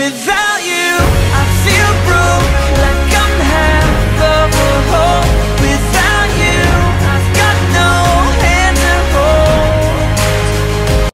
with